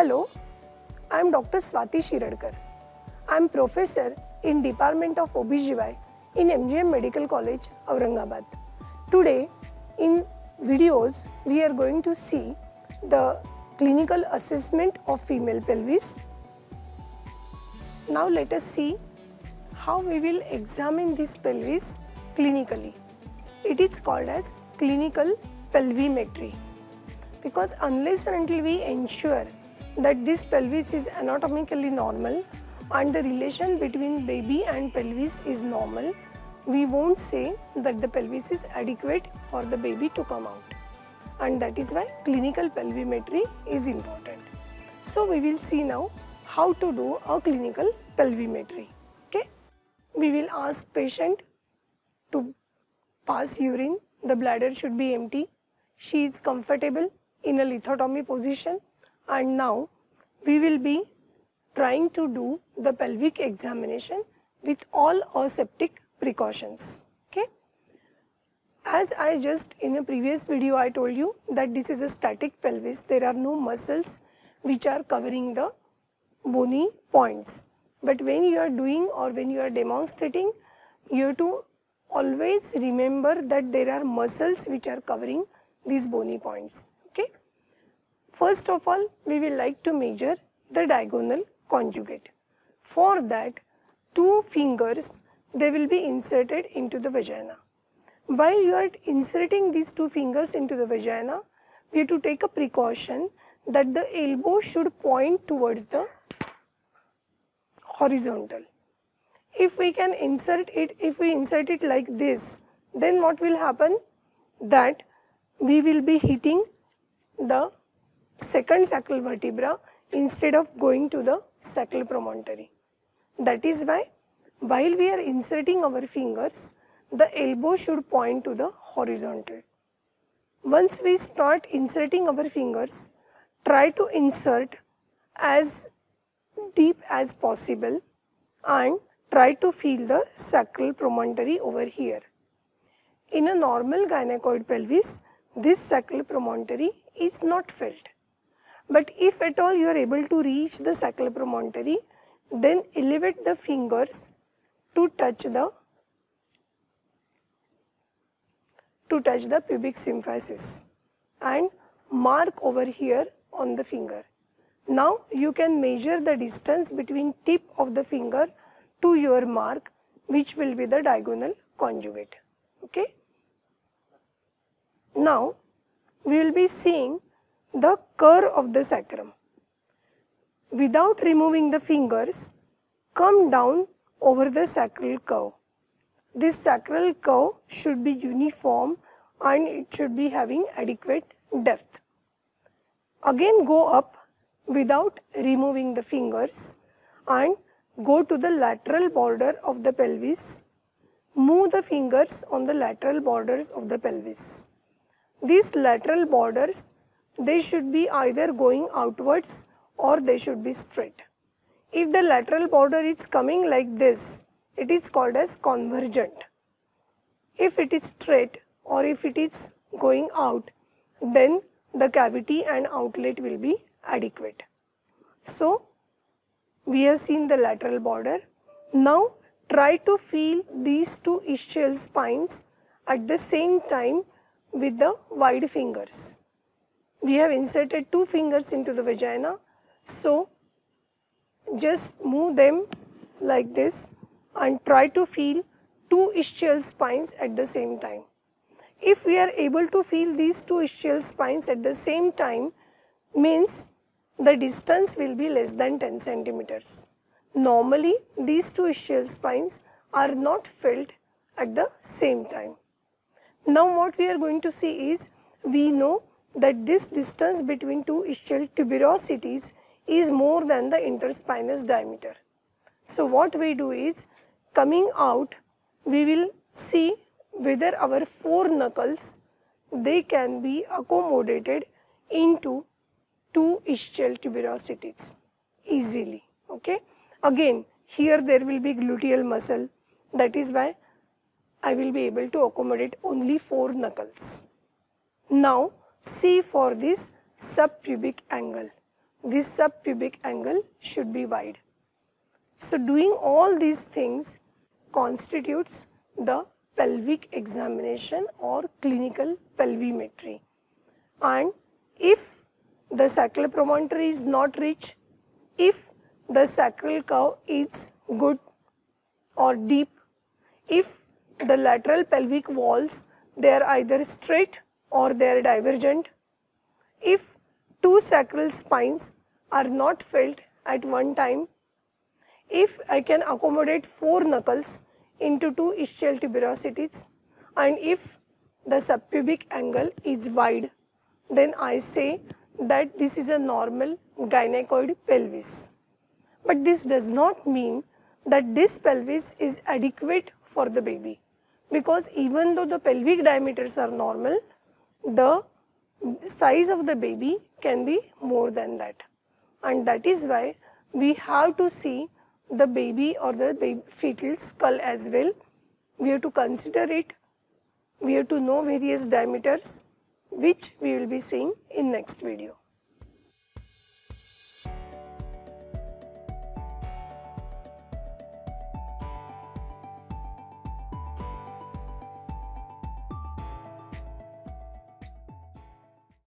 Hello, I am Dr. Swati Shiradkar. I am professor in Department of OBGY in MGM Medical College, Aurangabad. Today, in videos, we are going to see the clinical assessment of female pelvis. Now let us see how we will examine this pelvis clinically. It is called as clinical pelvimetry because unless and until we ensure that this pelvis is anatomically normal and the relation between baby and pelvis is normal, we won't say that the pelvis is adequate for the baby to come out. And that is why clinical pelvimetry is important. So we will see now how to do a clinical pelvimetry. Okay? We will ask patient to pass urine, the bladder should be empty, she is comfortable in a lithotomy position and now we will be trying to do the pelvic examination with all aseptic precautions. Okay. As I just in a previous video I told you that this is a static pelvis, there are no muscles which are covering the bony points. But when you are doing or when you are demonstrating, you have to always remember that there are muscles which are covering these bony points. First of all, we will like to measure the diagonal conjugate. For that, two fingers they will be inserted into the vagina. While you are inserting these two fingers into the vagina, we have to take a precaution that the elbow should point towards the horizontal. If we can insert it, if we insert it like this, then what will happen? That we will be hitting the second sacral vertebra instead of going to the sacral promontory. That is why while we are inserting our fingers, the elbow should point to the horizontal. Once we start inserting our fingers, try to insert as deep as possible and try to feel the sacral promontory over here. In a normal gynecoid pelvis, this sacral promontory is not felt. But if at all you are able to reach the sacral promontory, then elevate the fingers to touch the to touch the pubic symphysis and mark over here on the finger. Now you can measure the distance between tip of the finger to your mark which will be the diagonal conjugate. Okay. Now we will be seeing the curve of the sacrum. Without removing the fingers, come down over the sacral curve. This sacral curve should be uniform and it should be having adequate depth. Again go up without removing the fingers and go to the lateral border of the pelvis. Move the fingers on the lateral borders of the pelvis. These lateral borders, they should be either going outwards or they should be straight. If the lateral border is coming like this, it is called as convergent. If it is straight or if it is going out, then the cavity and outlet will be adequate. So, we have seen the lateral border. Now, try to feel these two ischial spines at the same time with the wide fingers. We have inserted two fingers into the vagina. So, just move them like this and try to feel two ischial spines at the same time. If we are able to feel these two ischial spines at the same time means the distance will be less than 10 centimeters. Normally these two ischial spines are not felt at the same time. Now what we are going to see is we know that this distance between two ischial tuberosities is more than the interspinous diameter. So what we do is coming out we will see whether our four knuckles they can be accommodated into two ischial tuberosities easily okay again here there will be gluteal muscle that is why I will be able to accommodate only four knuckles. Now see for this subpubic angle. this subpubic angle should be wide. So doing all these things constitutes the pelvic examination or clinical pelvimetry. And if the sacral promontory is not rich, if the sacral curve is good or deep, if the lateral pelvic walls they are either straight or they are divergent, if two sacral spines are not felt at one time, if I can accommodate four knuckles into two ischial tuberosities and if the subpubic angle is wide, then I say that this is a normal gynecoid pelvis. But this does not mean that this pelvis is adequate for the baby because even though the pelvic diameters are normal, the size of the baby can be more than that. And that is why we have to see the baby or the baby fetal skull as well. We have to consider it. We have to know various diameters which we will be seeing in next video.